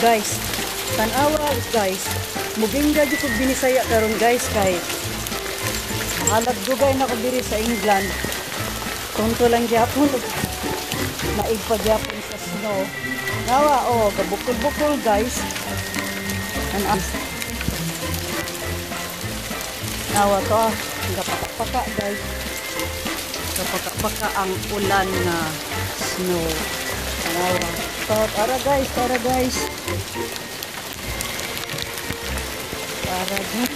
Guys, tanawa guys. Mubingga di ko binisaya karon guys kay halag dugay na ko diri sa England. Tonto lang gyapon naigpagyapon sa snow. Nawa oh, gabukol-bukol guys. An as. Nawa to ah, gapaka-paka guys. Gapaka-paka ang ulan na snow. So, tara guys, tara guys. Tara guys.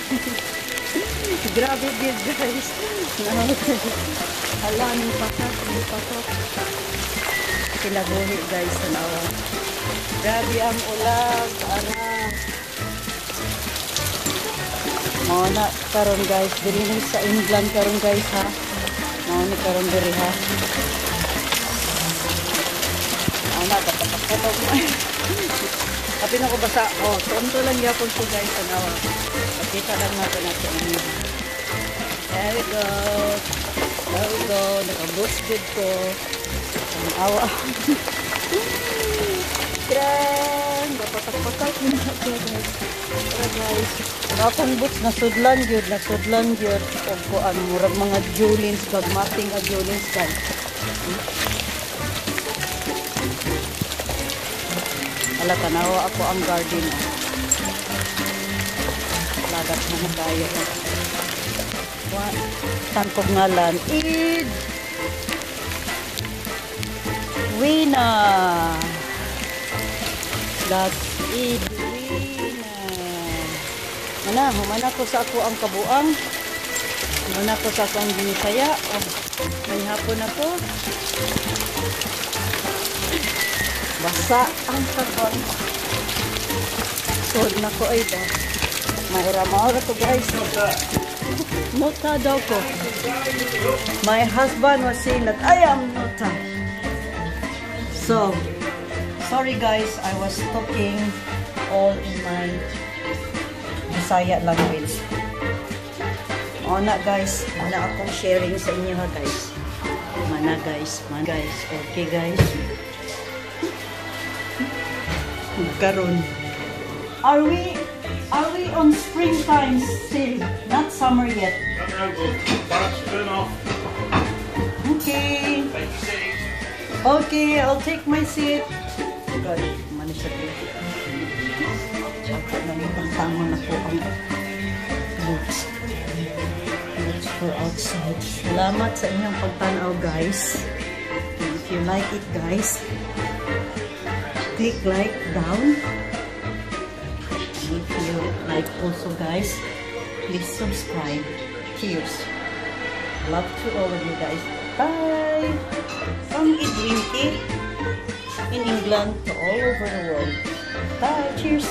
Grabe din guys. Hala, ni patok, ni patok. Kinabuhi guys, tanawa. Grabe ang ulan. Tara. Mga na karon guys, diri sa England karon guys ha. Ni karon diri ha. Tapi na ko basa. Oh, tonto lang yapon ko guys tanawa. Pakita lang natin natin. There we go. There we go. Naka-boost good ko. Ang awa. Tran! Papatak-patak mo na ako guys. Tara guys. Akong boots nasudlan yun. Nasudlan yun. O ko ano, murag mga julins. Gagmating a julins guys. Ala, tanawa ako ang garden. Oh. Lagat na na tayo. Tangkog ngalan. Id! Wina! That's Id Wina! Mana, humana ko sa ako ang kabuang. Humana ko sa ako ang binisaya. Oh, may hapon na po. Basa ang kabuang. Sod na ko ay ba. Mahira-mahira to guys. Nota daw ko. My husband was saying that I am nota. So, sorry guys, I was talking all in my Bisaya language. O na guys, ana akong sharing sa inyo ha guys. Mana guys, mana guys. Okay guys. Karon. Are we are we on springtime still? Not summer yet. Okay. Okay, I'll take my seat. God, mani siya dito. Tsaka na na po ang boots. Boots for outside. Salamat sa inyong pagtanaw, guys. If you like it, guys, click like down. If you like also, guys, please subscribe. Cheers. Love to all of you guys. Bye! From Idrinki in England to all over the world. Bye! Cheers!